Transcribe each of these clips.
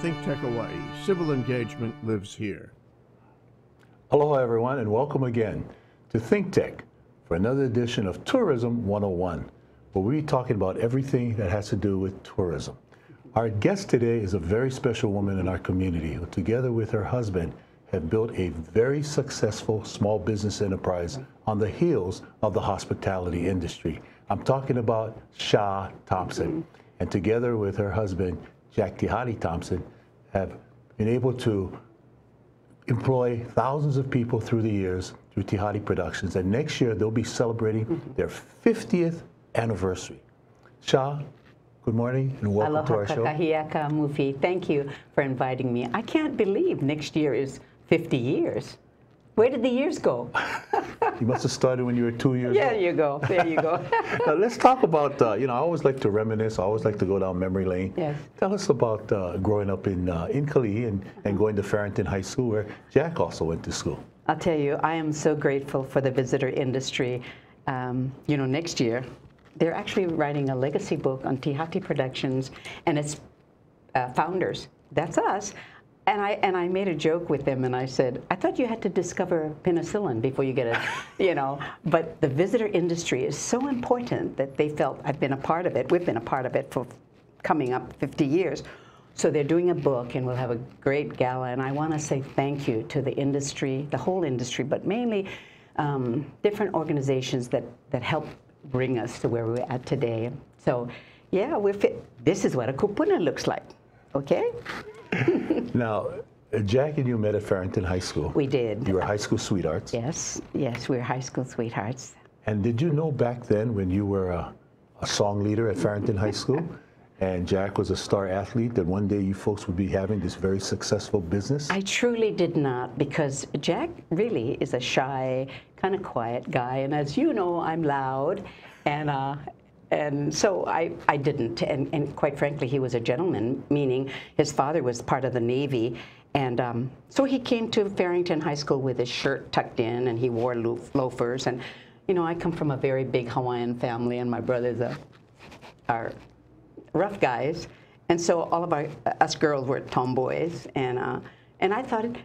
ThinkTech Hawaii. Civil engagement lives here. Aloha, everyone, and welcome again to ThinkTech for another edition of Tourism 101, where we're talking about everything that has to do with tourism. Our guest today is a very special woman in our community who, together with her husband, have built a very successful small business enterprise on the heels of the hospitality industry. I'm talking about Cha Thompson. And together with her husband, Jack Tihati Thompson, have been able to employ thousands of people through the years through Tihati Productions. And next year, they'll be celebrating their 50th anniversary. Cha, good morning and welcome Aloha to our show. kakahiaka mufi. Thank you for inviting me. I can't believe next year is 50 years. Where did the years go? You must have started when you were two years There old. There you go. There you go. Now, let's talk about, uh, you know, I always like to reminisce. I always like to go down memory lane. Yes. Tell us about uh, growing up in, uh, in Kalihi and, and going to Farrington High School, where Jack also went to school. I'll tell you, I am so grateful for the visitor industry. Um, you know, next year, they're actually writing a legacy book on Tihati Productions and its uh, founders. That's us. And I, and I made a joke with them and I said, I thought you had to discover penicillin before you get it, you know. But the visitor industry is so important that they felt I've been a part of it. We've been a part of it for coming up 50 years. So they're doing a book, and we'll have a great gala. And I want to say thank you to the industry, the whole industry, but mainly um, different organizations that, that help bring us to where we're at today. So, yeah, we're fit. This is what a kupuna looks like, okay? Now, Jack and you met at Farrington High School. We did. You were high school sweethearts. Yes, yes, we were high school sweethearts. And did you know back then when you were a, a song leader at Farrington High School and Jack was a star athlete that one day you folks would be having this very successful business? I truly did not because Jack really is a shy, kind of quiet guy, and as you know, I'm loud, and uh, and so I, I didn't. And, and quite frankly, he was a gentleman, meaning his father was part of the Navy, and um, so he came to Farrington High School with his shirt tucked in, and he wore lo- loafers, and you know, I come from a very big Hawaiian family, and my brothers are are rough guys, and so all of our us girls were tomboys, and uh, and I thought,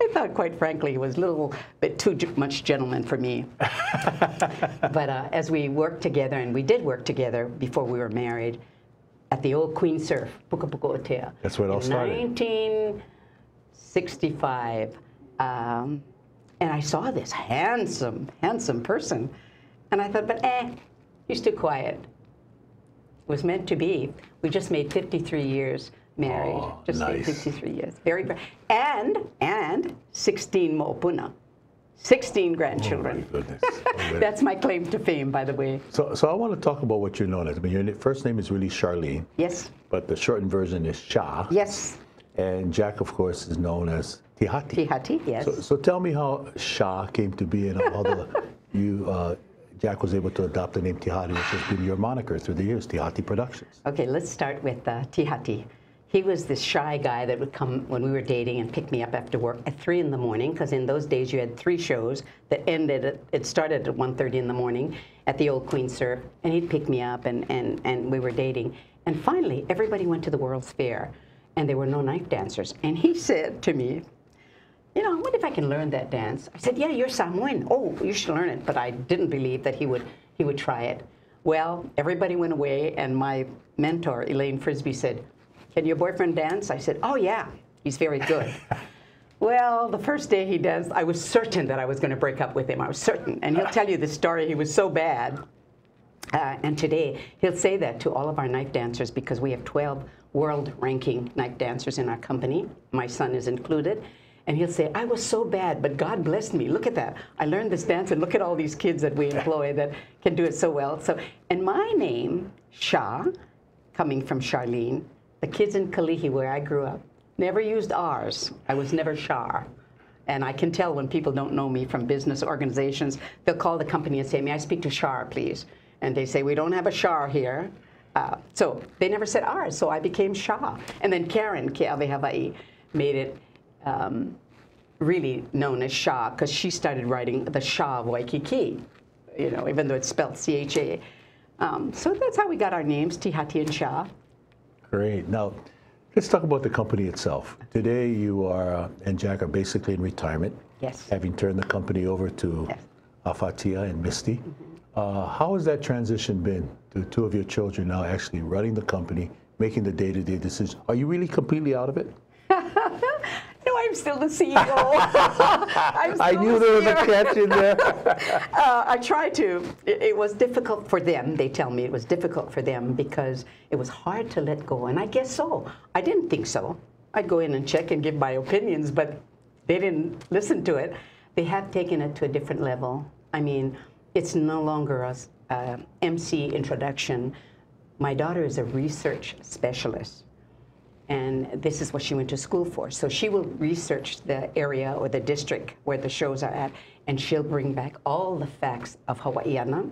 I thought quite frankly, it was a little bit too much gentleman for me. but uh, as we worked together, and we did work together before we were married, at the old Queen Surf, Puka Puka Otea. That's where it all in started. 1965. Um, and I saw this handsome, handsome person. And I thought, but eh, he's too quiet. It was meant to be. We just made 53 years married. Oh, just nice. 53 years. Very, very, and, and 16 mo'opuna. 16 grandchildren. Oh, goodness. Oh. That's my claim to fame, by the way. so, so I want to talk about what you're known as. I mean, your first name is really Charlene, Yes, but the shortened version is Cha. yes. And Jack, of course, is known as Tihati. Tihati, yes. So, so tell me how Cha came to be and how the, you, uh, Jack was able to adopt the name Tihati, which has been your moniker through the years, Tihati Productions. Okay, let's start with uh, Tihati. He was this shy guy that would come when we were dating and pick me up after work at three in the morning, because in those days you had three shows that ended. At, it started at 1:30 in the morning at the old Queen Surf, and he'd pick me up, and and and we were dating. And finally, everybody went to the World's Fair, and there were no knife dancers. And he said to me, you know, I wonder if I can learn that dance? I said, yeah, you're Samoan. Oh, you should learn it. But I didn't believe that he would he would try it. Well, everybody went away, and my mentor, Elaine Frisbee, said, can your boyfriend dance? I said, oh, yeah, he's very good. well, the first day he danced, I was certain that I was going to break up with him. I was certain. And he'll tell you the story. He was so bad. Uh, and today, he'll say that to all of our knife dancers because we have 12 world ranking knife dancers in our company. My son is included. And he'll say, I was so bad, but God blessed me. Look at that. I learned this dance, and look at all these kids that we employ that can do it so well. So, and my name, Cha, coming from Charlene, the kids in Kalihi, where I grew up, never used R's. I was never Shah. And I can tell when people don't know me from business organizations, they'll call the company and say, May I speak to Shar, please? And they say, We don't have a Shar here. Uh, so they never said ours, so I became Cha. And then Karen, Keawehawai'i, made it um, really known as Cha because she started writing the Shah of Waikiki, you know, even though it's spelled C H A. Um, so that's how we got our names, Tihati and Cha. Great. Now, Let's talk about the company itself. Today, you are uh, and Jack are basically in retirement. Yes. Having turned the company over to Yes. Afatia and Misty. Uh, how has that transition been? The two of your children now actually running the company, making the day-to-day decisions. Are you really completely out of it? I'm still the CEO. I knew there was a catch in there. Uh, I tried to. It, it was difficult for them. They tell me it was difficult for them because it was hard to let go. And I guess so. I didn't think so. I'd go in and check and give my opinions, but they didn't listen to it. They have taken it to a different level. I mean, it's no longer a uh, MC introduction. My daughter is a research specialist and this is what she went to school for. So she will research the area or the district where the shows are at, and she'll bring back all the facts of Hawaiiana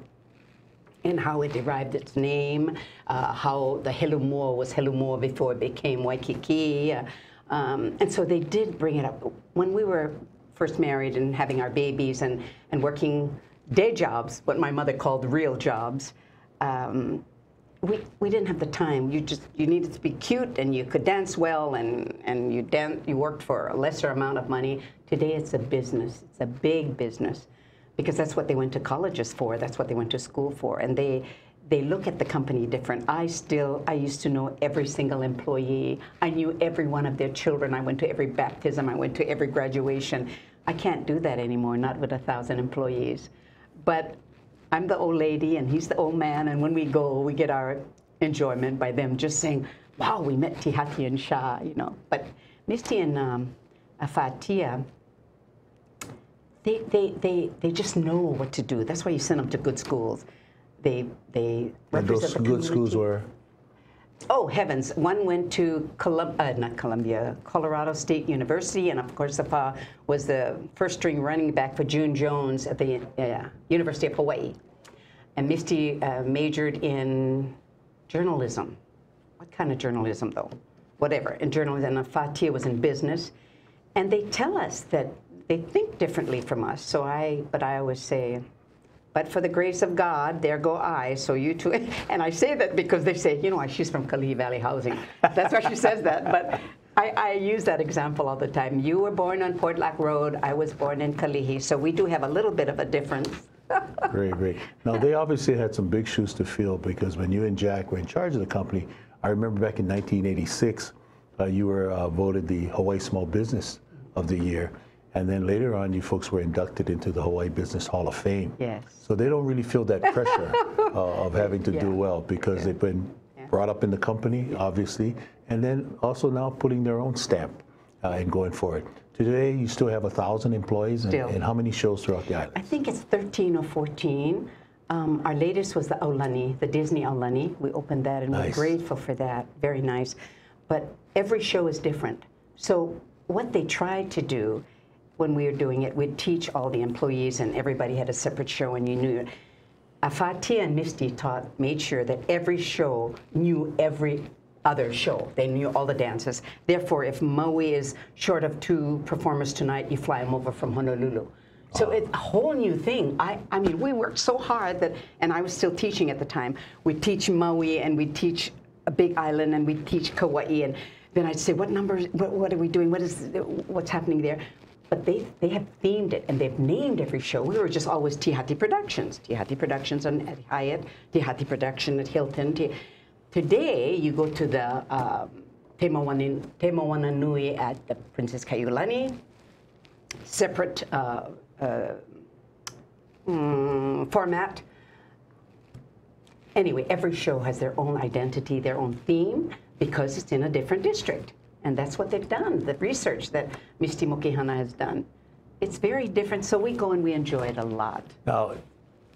and how it derived its name, uh, how the Helumoa was Helumoa before it became Waikiki. uh, Um, and so they did bring it up. When we were first married and having our babies and, and working day jobs, what my mother called real jobs, um, we, we didn't have the time. You just you needed to be cute and you could dance well and, and you dan- you worked for a lesser amount of money. Today it's a business. It's a big business because that's what they went to colleges for. That's what they went to school for. And they they look at the company different. I still I used to know every single employee. I knew every one of their children. I went to every baptism. I went to every graduation. I can't do that anymore. Not with a thousand employees. But I'm the old lady and he's the old man, and when we go, we get our enjoyment by them just saying, "Wow, we met Tihati and Cha," you know. But Misty and um, Afatia, they, they, they, they just know what to do. That's why you send them to good schools. They they And those the good schools were Oh heavens! One went to uh, not Columbia, Colorado State University, and of course, Afa was the first string running back for June Jones at the uh, University of Hawaii. And Misty uh, majored in journalism. What kind of journalism, though? Whatever. In journalism, and Fatia was in business. And they tell us that they think differently from us. So I, but I always say, but for the grace of God, there go I. So you too. And I say that because they say, you know, she's from Kalihi Valley Housing. That's why she says that. But I, I use that example all the time. You were born on Portlock Road. I was born in Kalihi. So we do have a little bit of a difference. Great, great. Now, they obviously had some big shoes to fill because when you and Jack were in charge of the company, I remember back in 1986, uh, you were uh, voted the Hawaii Small Business of the Year. And then later on, you folks were inducted into the Hawaii Business Hall of Fame. Yes. So they don't really feel that pressure uh, of having to do well because they've been Yeah. brought up in the company, obviously, and then also now putting their own stamp uh, and going for it. Today, you still have a thousand employees, and, and how many shows throughout the island? I think it's 13 or 14. Um, our latest was the Aulani, the Disney Aulani. We opened that and Nice. we're grateful for that. Very nice. But every show is different. So what they try to do when we were doing it, we'd teach all the employees and everybody had a separate show and you knew it. Afatia and Misty taught, made sure that every show knew every other show. They knew all the dances. Therefore, if Maui is short of two performers tonight, you fly them over from Honolulu. So ah. it's a whole new thing. I, I mean, we worked so hard that, and I was still teaching at the time. We teach Maui and we teach a big island and we teach Kauai and then I'd say, what numbers, what, what are we doing? What is, what's happening there? But they, they have themed it and they've named every show. We were just always Tihati Productions. Tihati Productions on, at Hyatt, Tihati Production at Hilton. Ti- Today, you go to the um, Te Moana Te Moana Nui at the Princess Kaiulani, separate uh, uh, mm, format. Anyway, every show has their own identity, their own theme, because it's in a different district. And that's what they've done, the research that Misty Mokihana has done. It's very different, so we go and we enjoy it a lot. Now,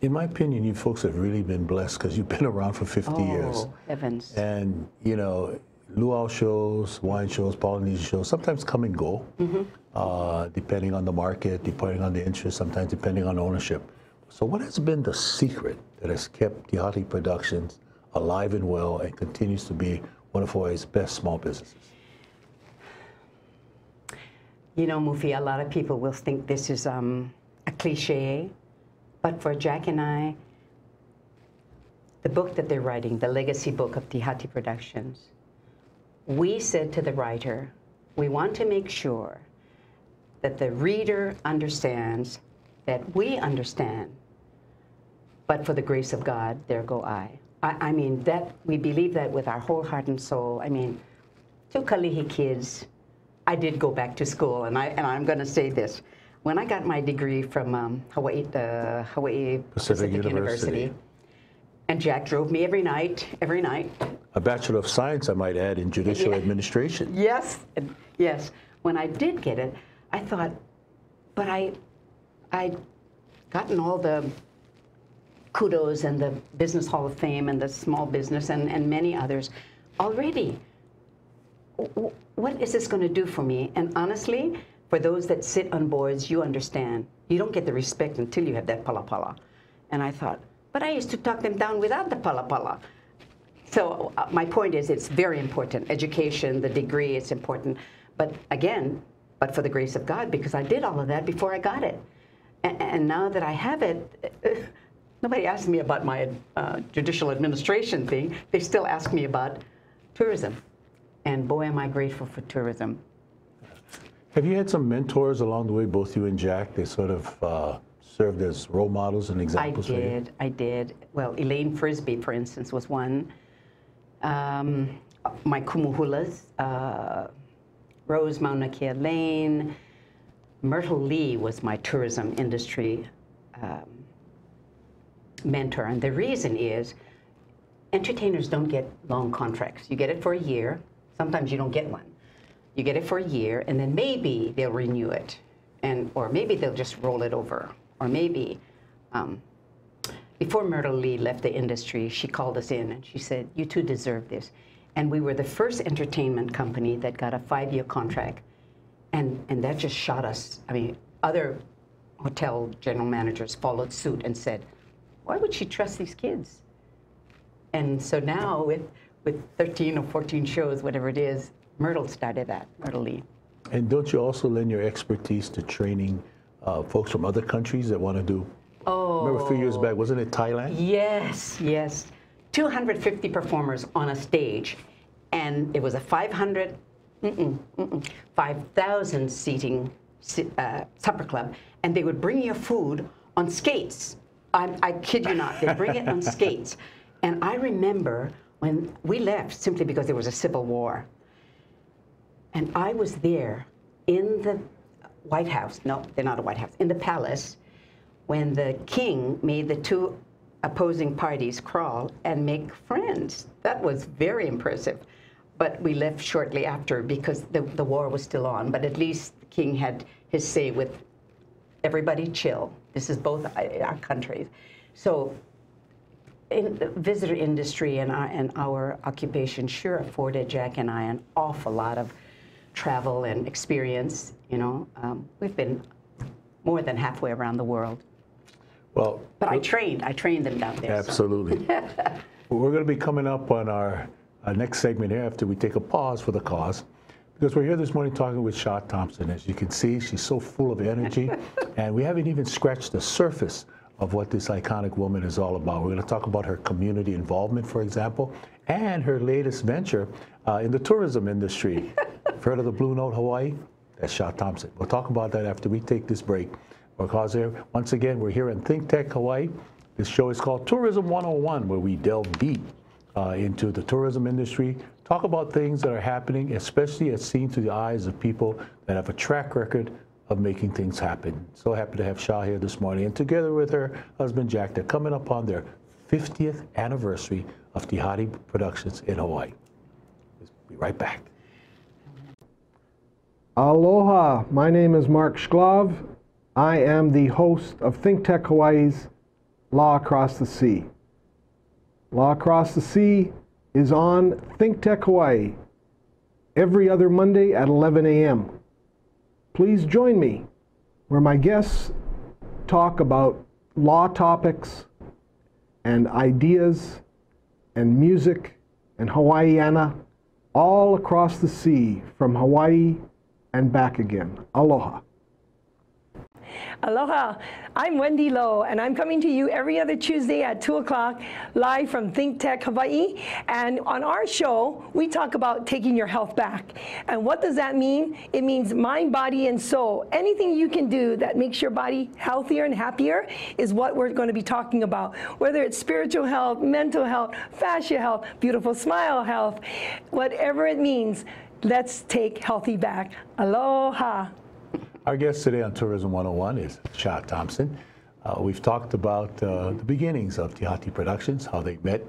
in my opinion, you folks have really been blessed because you've been around for 50 years. Oh, heavens. And, you know, luau shows, wine shows, Polynesian shows sometimes come and go, Mm-hmm. uh, depending on the market, depending on the interest, sometimes depending on ownership. So, what has been the secret that has kept Tihati Productions alive and well and continues to be one of Hawaii's best small businesses? You know, Mufi, a lot of people will think this is um, a cliche, but for Jack and I, the book that they're writing, the legacy book of Tihati Productions, we said to the writer, we want to make sure that the reader understands that we understand, but for the grace of God, there go I. I, I mean, that we believe that with our whole heart and soul. I mean, two Kalihi kids, I did go back to school, and, I, and I'm going to say this. When I got my degree from um, Hawaii, the Hawaii Pacific University. and Jack drove me every night, every night. A Bachelor of Science, I might add, in Judicial Yeah. Administration. Yes, yes. When I did get it, I thought, but I, I gotten all the kudos and the Business Hall of Fame and the Small Business and, and many others already. What is this going to do for me? And honestly, for those that sit on boards, you understand. You don't get the respect until you have that pala pala. And I thought, but I used to talk them down without the pala pala. So uh, my point is, it's very important. Education, the degree, it's important. But again, but for the grace of God, because I did all of that before I got it. And, and now that I have it, nobody asked me about my uh, judicial administration thing. They still ask me about tourism. And boy, am I grateful for tourism. Have you had some mentors along the way, both you and Jack? They sort of uh, served as role models and examples for you? I did, I did. Well, Elaine Frisbee, for instance, was one. Um, my kumuhulas, uh, Rose Mauna Kea Lane, Myrtle Lee was my tourism industry um, mentor. And the reason is entertainers don't get long contracts. You get it for a year. Sometimes you don't get one. You get it for a year, and then maybe they'll renew it, and or maybe they'll just roll it over, or maybe. Um, before Myrtle Lee left the industry, she called us in and she said, "You two deserve this," and we were the first entertainment company that got a five-year contract, and and that just shot us. I mean, other hotel general managers followed suit and said, "Why would she trust these kids?" And so now with, with 13 or 14 shows, whatever it is, Myrtle started that, Myrtle Lee. And don't you also lend your expertise to training uh, folks from other countries that want to do? Oh. Remember a few years back, wasn't it Thailand? Yes, yes. 250 performers on a stage, and it was a 500, mm-mm, mm-mm, 5,000 seating uh, supper club, and they would bring you food on skates. I, I kid you not, they bring it on skates. And I remember when we left simply because there was a civil war. And I was there in the White House. No, they're not a White House. In the palace, when the king made the two opposing parties crawl and make friends. That was very impressive. But we left shortly after because the, the war was still on. But at least the king had his say with everybody chill. This is both uh, our countries. So in the visitor industry and our, and our occupation sure afforded Jack and I an awful lot of travel and experience. You know, um, we've been more than halfway around the world. Well, But I trained. I trained them down there. so- absolutely. We're going to be coming up on our, our next segment here after we take a pause for the cause. Because we're here this morning talking with Cha Thompson. As you can see, she's so full of energy. and we haven't even scratched the surface of what this iconic woman is all about. We're going to talk about her community involvement, for example, and her latest venture uh, in the tourism industry. Heard of the Blue Note Hawaii? That's Cha Thompson. We'll talk about that after we take this break. Because there, once again, we're here in Think Tech Hawaii. This show is called Tourism 101, where we delve deep uh, into the tourism industry, talk about things that are happening, especially as seen through the eyes of people that have a track record of making things happen. So happy to have Cha here this morning, and together with her husband Jack, they're coming up on their 50th anniversary of Tihati Productions in Hawaii. We'll be right back. Aloha, my name is Mark Shklov. I am the host of Think Tech Hawaii's Law Across the Sea. Law Across the Sea is on Think Tech Hawaii every other Monday at 11 a.m. Please join me where my guests talk about law topics and ideas and music and Hawaiiana all across the sea from Hawaii and back again. Aloha. Aloha. I'm Wendy Lowe, and I'm coming to you every other Tuesday at 2 o'clock, live from Think Tech Hawaii. And on our show, we talk about taking your health back. And what does that mean? It means mind, body, and soul. Anything you can do that makes your body healthier and happier is what we're going to be talking about. Whether it's spiritual health, mental health, fascia health, beautiful smile health, whatever it means, let's take healthy back. Aloha. Our guest today on Tourism 101 is Cha Thompson. Uh, we've talked about uh, the beginnings of Tihati Productions, how they met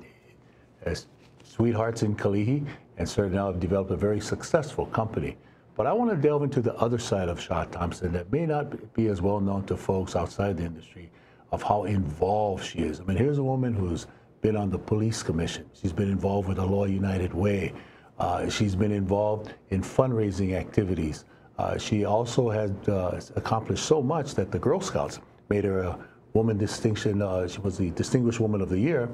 as sweethearts in Kalihi, and certainly now have developed a very successful company. But I want to delve into the other side of Cha Thompson that may not be as well known to folks outside the industry of how involved she is. I mean, here's a woman who's been on the police commission. She's been involved with the Aloha United Way. Uh, she's been involved in fundraising activities. Uh, she also had uh, accomplished so much that the Girl Scouts made her a woman distinction. Uh, she was the Distinguished Woman of the Year,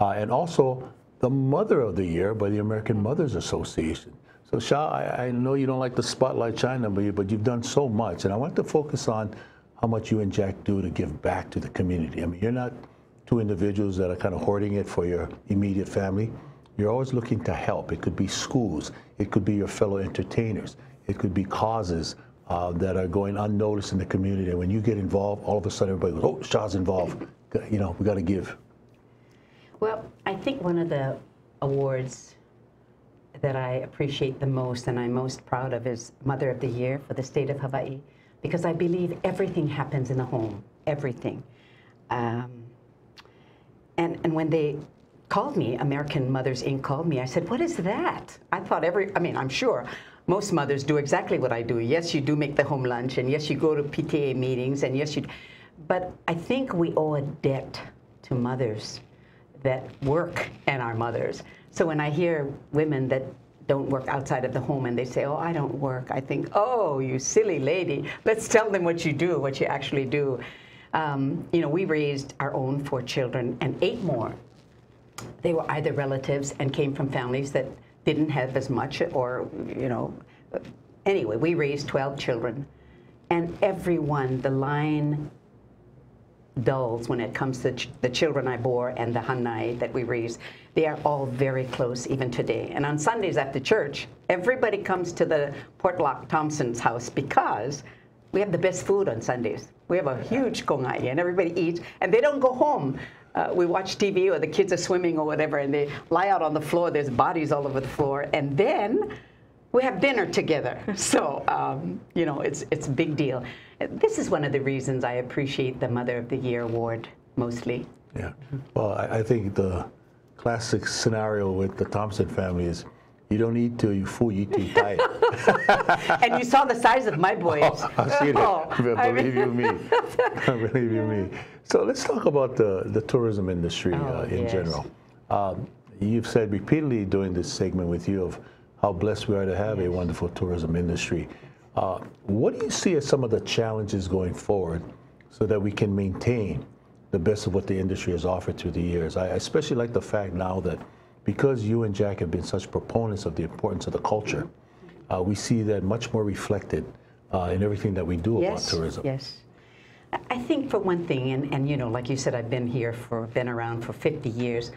uh, and also the Mother of the Year by the American Mothers Association. So, Cha, I, I know you don't like the spotlight you, but you've done so much, and I want to focus on how much you and Jack do to give back to the community. I mean, you're not two individuals that are kind of hoarding it for your immediate family. You're always looking to help. It could be schools, it could be your fellow entertainers, it could be causes uh, that are going unnoticed in the community. And when you get involved, all of a sudden everybody goes, oh, Cha's involved. You know, we got to give. Well, I think one of the awards that I appreciate the most and I'm most proud of is Mother of the Year for the state of Hawaii, because I believe everything happens in the home, everything. Um, and, and when they called me, American Mothers Inc. called me, I said, what is that? I thought every, I mean, I'm sure most mothers do exactly what I do. Yes, you do make the home lunch, and yes, you go to PTA meetings, and yes, you, but I think we owe a debt to mothers that work and our mothers. So when I hear women that don't work outside of the home and they say, oh, I don't work, I think, oh, you silly lady. Let's tell them what you do, what you actually do. Um, you know, we raised our own four children and eight more. They were either relatives and came from families that didn't have as much or, you know, anyway, we raised 12 children. And everyone, the line dulls when it comes to ch the children I bore and the hanai that we raised. They are all very close even today. And on Sundays after church, everybody comes to the Portlock Thompson's house because we have the best food on Sundays. We have a huge kongai and everybody eats and they don't go home. Uh, we watch TV or the kids are swimming or whatever and they lie out on the floor. There's bodies all over the floor. And then we have dinner together. So, um, you know, it's, it's a big deal. This is one of the reasons I appreciate the Mother of the Year award mostly. Yeah. Well, I, I think the classic scenario with the Thompson family is you don't eat till you full, you eat till you tired. and you saw the size of my boys. Oh, I've seen Oh, it. I Believe you me. Believe you me. So let's talk about the, the tourism industry Oh, uh, in yes. general. Um, you've said repeatedly during this segment with you of how blessed we are to have a wonderful tourism industry. Uh, what do you see as some of the challenges going forward so that we can maintain the best of what the industry has offered through the years? I especially like the fact now that because you and Jack have been such proponents of the importance of the culture, uh, we see that much more reflected uh, in everything that we do yes, about tourism. Yes. I- I think for one thing, and, and you know, like you said, I've been here for, been around for 50 years.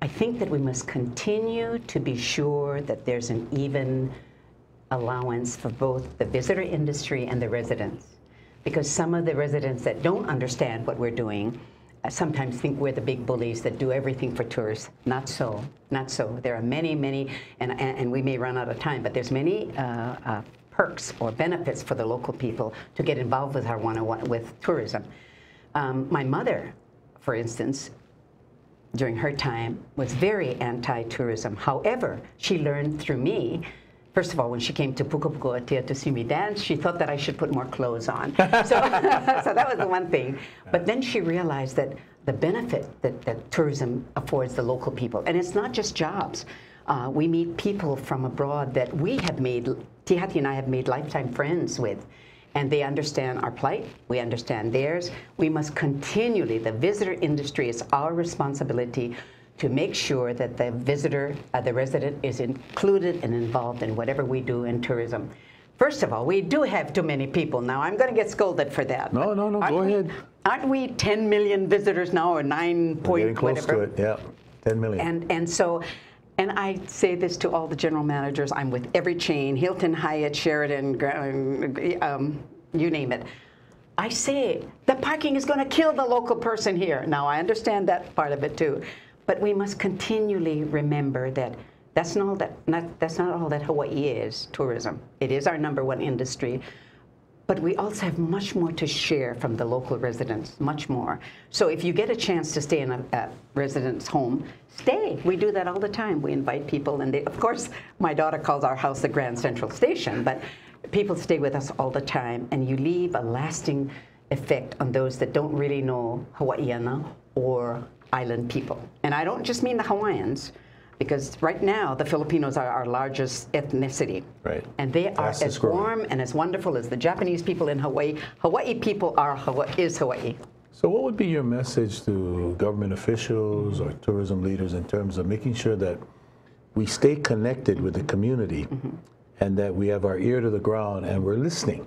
I think that we must continue to be sure that there's an even allowance for both the visitor industry and the residents. Because some of the residents that don't understand what we're doing sometimes think we're the big bullies that do everything for tourists. Not so, not so. There are many, many, and, and, we may run out of time, but there's many uh, uh, perks or benefits for the local people to get involved with our one-on-one with tourism. Um, my mother, for instance, during her time was very anti-tourism. However, she learned through me. First of all, when she came to Pukapukuatia to see me dance, she thought that I should put more clothes on. So, so that was the one thing. But then she realized that the benefit that, that tourism affords the local people, and it's not just jobs. Uh, we meet people from abroad that we have made, Tihati and I have made lifetime friends with and they understand our plight. We understand theirs. We must continually, the visitor industry is our responsibility to make sure that the visitor, uh, the resident is included and involved in whatever we do in tourism. First of all, we do have too many people now. I'm going to get scolded for that. No, no, no, go we- ahead. Aren't we 10 million visitors now, or 9 We're point getting close whatever? to it. Yeah, 10 million. And and so, and I say this to all the general managers. I'm with every chain: Hilton, Hyatt, Sheraton, Gra- um, you name it. I say the parking is going to kill the local person here. Now I understand that part of it too, but we must continually remember that. That's not all that. Not, that's not all that Hawaii is. Tourism. It is our number one industry, but we also have much more to share from the local residents, much more. So if you get a chance to stay in a, a resident's home, stay. We do that all the time. We invite people, and they, of course, my daughter calls our house the Grand Central Station, but people stay with us all the time, and you leave a lasting effect on those that don't really know Hawaiiana or island people. And I don't just mean the Hawaiians, because right now the Filipinos are our largest ethnicity. Right. And they are as warm and as wonderful as the Japanese people in Hawaii. Hawaii people are Hawaii, is Hawaii. So, what would be your message to government officials or tourism leaders in terms of making sure that we stay connected with the community and that we have our ear to the ground and we're listening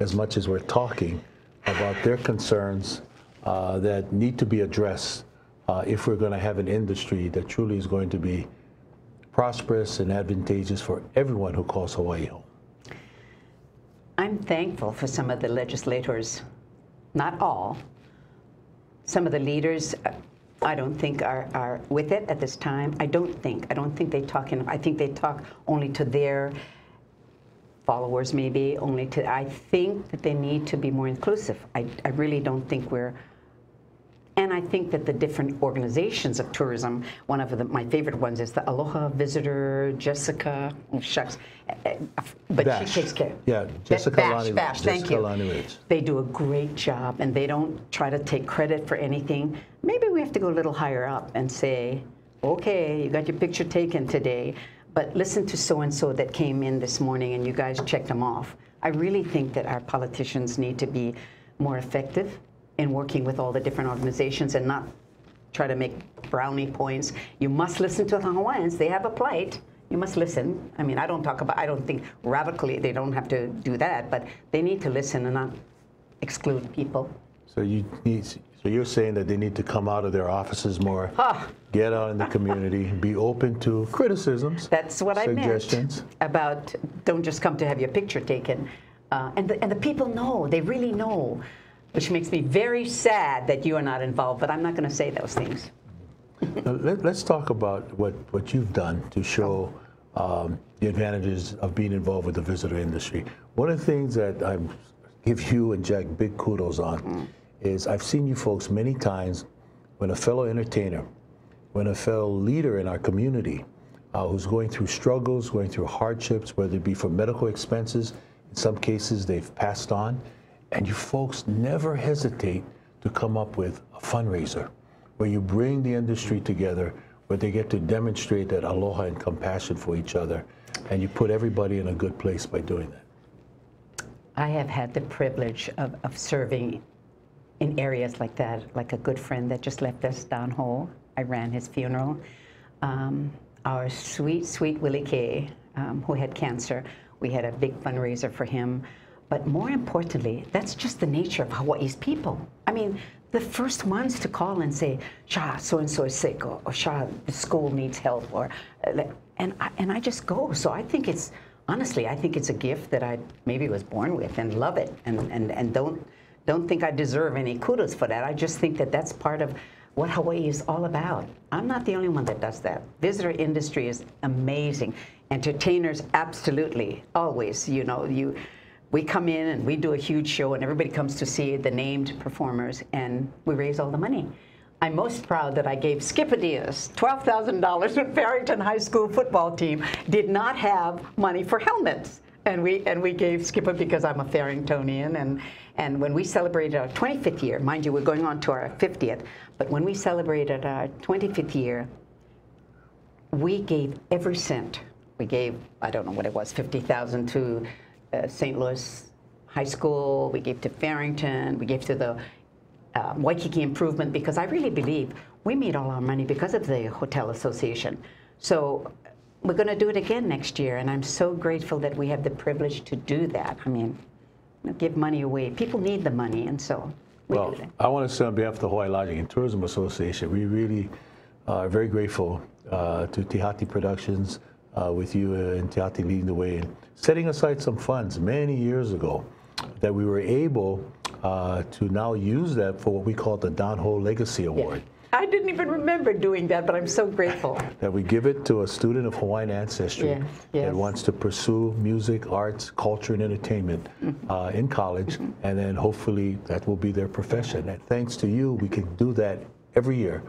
as much as we're talking about their concerns uh, that need to be addressed uh, if we're going to have an industry that truly is going to be prosperous and advantageous for everyone who calls Hawaii home? I'm thankful for some of the legislators, not all. Some of the leaders, uh, I don't think are, are with it at this time. I don't think. I don't think they talk enough. I think they talk only to their followers, maybe only to. I think that they need to be more inclusive. I, I really don't think we're And I think that the different organizations of tourism, one of the, my favorite ones is the Aloha Visitor, Jessica, oh, shucks, but VASH. she takes care. Yeah, Jessica Bash, Lani- Bash, thank Jessica you. They do a great job and they don't try to take credit for anything. Maybe we have to go a little higher up and say, okay, you got your picture taken today, but listen to so and so that came in this morning and you guys checked them off. I really think that our politicians need to be more effective in working with all the different organizations and not try to make brownie points. You must listen to the Hawaiians. They have a plight. You must listen. I mean, I don't talk about, I don't think radically they don't have to do that, but they need to listen and not exclude people. So you need, so you're saying that they need to come out of their offices more, Ah. get out in the community, be open to criticisms. That's what I meant suggestions. about don't just come to have your picture taken. Uh, and, the, and the people know, they really know, which makes me very sad that you are not involved, but I'm not going to say those things. Let, us talk about what, what you've done to show um, the advantages of being involved with the visitor industry. One of the things that I give you and Jack big kudos on is I've seen you folks many times when a fellow entertainer, when a fellow leader in our community uh, who's going through struggles, going through hardships, whether it be for medical expenses, in some cases they've passed on, and you folks never hesitate to come up with a fundraiser where you bring the industry together, where they get to demonstrate that aloha and compassion for each other, and you put everybody in a good place by doing that. I have had the privilege of, of serving in areas like that, like a good friend that just left us, Don Ho. I ran his funeral. Um, our sweet, sweet Willie K, um, who had cancer, we had a big fundraiser for him. But more importantly, that's just the nature of Hawaii's people. I mean, the first ones to call and say, Cha, so and so is sick, or, or Cha, the school needs help, or, uh, and I, and I just go. So I think it's, honestly, I think it's a gift that I maybe was born with and love it, and, and, and don't, don't think I deserve any kudos for that. I just think that that's part of what Hawaii is all about. I'm not the only one that does that. Visitor industry is amazing. Entertainers, absolutely, always. You know, you we come in and we do a huge show, and everybody comes to see the named performers, and we raise all the money. I'm most proud that I gave Skippa Diaz $12,000 when Farrington High School football team did not have money for helmets. And we, and we gave Skipper because I'm a Farringtonian. And, and when we celebrated our 25th year, mind you, we're going on to our 50th, but when we celebrated our 25th year, we gave every cent. We gave, I don't know what it was, 50,000 to uh, St. Louis High School, we gave to Farrington, we gave to the um, Waikiki Improvement because I really believe we made all our money because of the Hotel Association. So we're going to do it again next year, and I'm so grateful that we have the privilege to do that. I mean, give money away. People need the money, and so we Well, do that. I want to say on behalf of the Hawaii Lodging and Tourism Association, we really are very grateful uh, to Tihati Productions uh, with you and Tihati leading the way and setting aside some funds many years ago that we were able uh, to now use that for what we call the Don Ho Legacy Award. I didn't even remember doing that, but I'm so grateful. That we give it to a student of Hawaiian ancestry Yeah, yes. that wants to pursue music, arts, culture, and entertainment Mm-hmm. uh, in college, and then hopefully that will be their profession. And thanks to you, we can do that every year.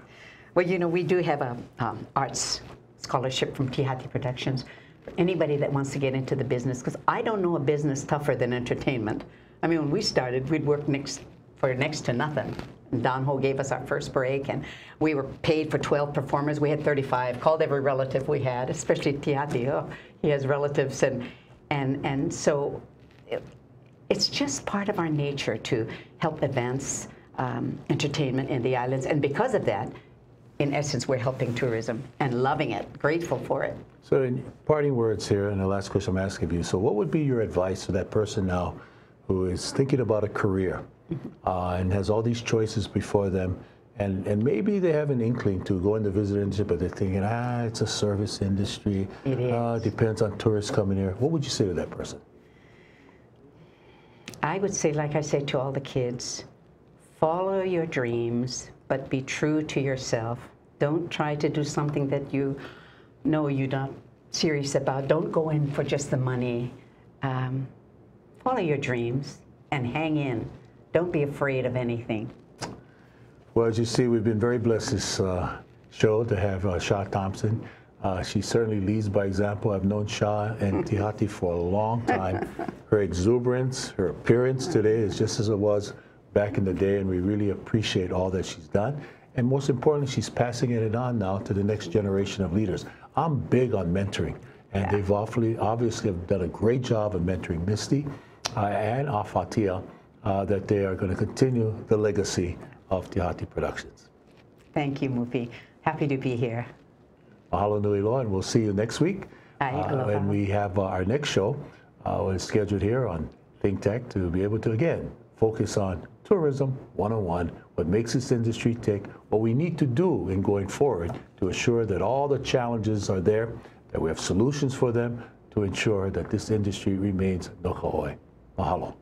Well, you know, we do have a um, arts scholarship from Tihati Productions anybody that wants to get into the business. Because I don't know a business tougher than entertainment. I mean, when we started, we'd work next for next to nothing. Don Ho gave us our first break, and we were paid for 12 performers. We had 35. Called every relative we had, especially Tihati. Oh, he has relatives, and and and so. It, it's just part of our nature to help advance um, entertainment in the islands. And because of that, in essence, we're helping tourism and loving it, grateful for it. So, in parting words here, and the last question I'm asking you. So, what would be your advice to that person now who is thinking about a career uh, and has all these choices before them? And, and maybe they have an inkling to go into visitor industry, but they're thinking, ah, it's a service industry. It Uh, depends on tourists coming here. What would you say to that person? I would say, like I say to all the kids, follow your dreams, but be true to yourself. Don't try to do something that you know you're not serious about. Don't go in for just the money. Um, follow your dreams and hang in. Don't be afraid of anything. Well, as you see, we've been very blessed this uh, show to have uh, Cha Thompson. Uh, she certainly leads by example. I've known Cha and Tihati for a long time. Her exuberance, her appearance today is just as it was back in the day, and we really appreciate all that she's done. And most importantly, she's passing it on now to the next generation of leaders. I'm big on mentoring, and they've awfully, obviously have done a great job of mentoring Misty uh, and Afatia, uh, that they are going to continue the legacy of Tihati Productions. Thank you, Mufi. Happy to be here. Mahalo nui loa, and we'll see you next week. Aloha. and we have uh, our next show uh, is scheduled here on Think Tech to be able to, again, focus on tourism 101, what makes this industry tick, what we need to do in going forward to assure that all the challenges are there, that we have solutions for them to ensure that this industry remains no Mahalo.